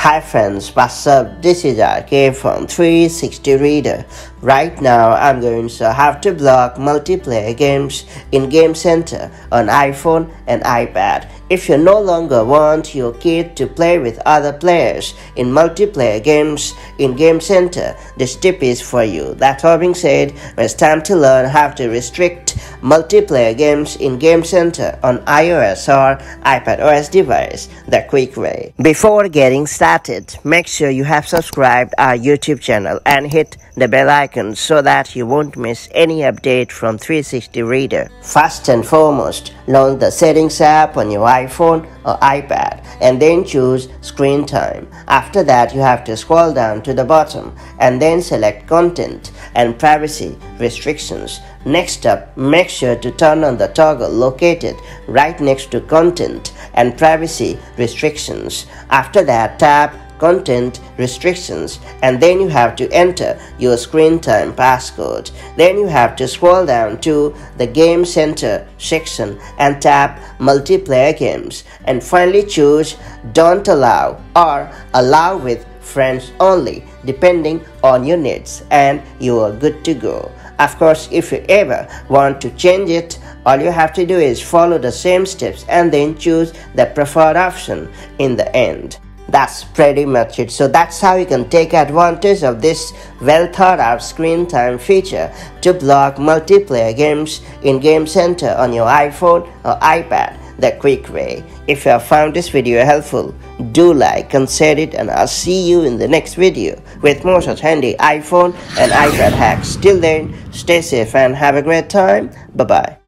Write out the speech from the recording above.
Hi friends, what's up? This is RK from 360 Reader. Right now I'm going to have to block multiplayer games in Game Center on iPhone and iPad. If you no longer want your kid to play with other players in multiplayer games in Game Center, this tip is for you. That all being said, it's time to learn how to restrict multiplayer games in Game Center on iOS or iPad OS device the quick way. Before getting started, make sure you have subscribed our YouTube channel and hit the bell icon so that you won't miss any update from 360 Reader. First and foremost, launch the Settings app on your iPhone or iPad and then choose Screen Time. After that, you have to scroll down to the bottom and then select Content and Privacy Restrictions. Next up, make sure to turn on the toggle located right next to Content and Privacy Restrictions. After that, tap content restrictions and then you have to enter your screen time passcode. Then you have to scroll down to the game center section and tap multiplayer games and finally choose don't allow or allow with friends only depending on your needs and you are good to go. Of course, if you ever want to change it, all you have to do is follow the same steps and then choose the preferred option in the end. That's pretty much it. So that's how you can take advantage of this well thought out screen time feature to block multiplayer games in Game Center on your iPhone or iPad the quick way. If you have found this video helpful, do like and share it and I'll see you in the next video with more such handy iPhone and iPad hacks. Till then, stay safe and have a great time. Bye bye.